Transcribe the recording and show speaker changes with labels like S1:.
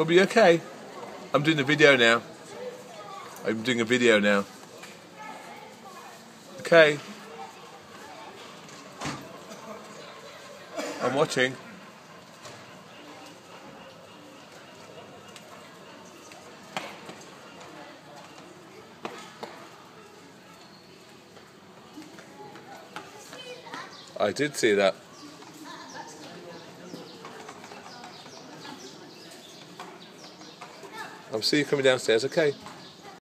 S1: Bobby, okay? I'm doing a video now. I'm doing a video now. Okay. I'm watching. I did see that. I'll see you coming downstairs, okay?